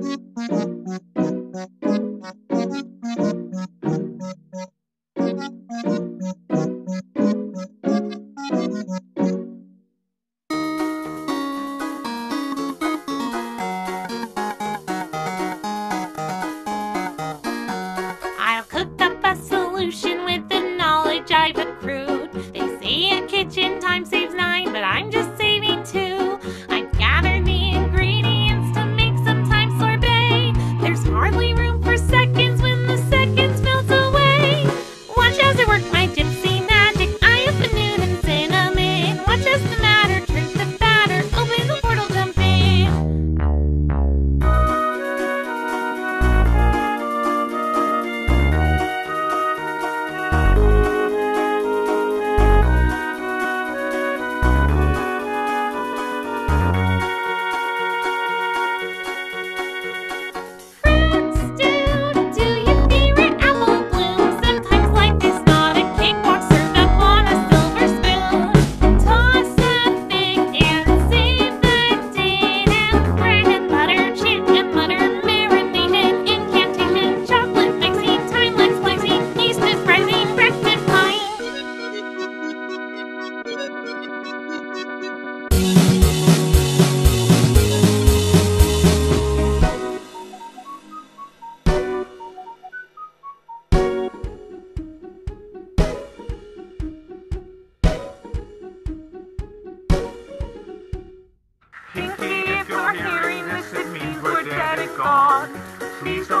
I'll cook up a solution with the knowledge I've accrued. Pinkie, if you're hearing this, it means we're dead and gone. Please don't.